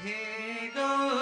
Hey, go.